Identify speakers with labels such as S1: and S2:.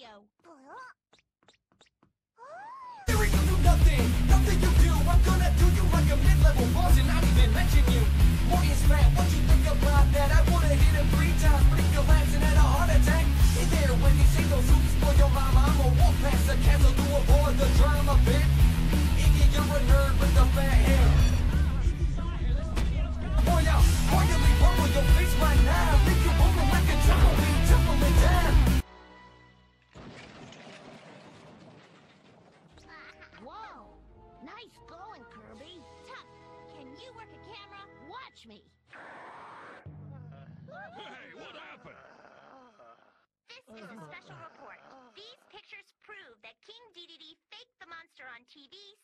S1: video.
S2: There you nothing, nothing you do. I'm gonna do you like a mid-level boss and not even mention you. Morgan's fat, what you think about that? I would've hit him three times, your legs and had a heart attack. Hey there, when they say those hoops for your mama, I'ma walk past the castle to avoid the drama bit.
S1: Watch me.
S3: Hey, what happened?
S4: This is a special report. These pictures prove that King Dedede faked the monster on TV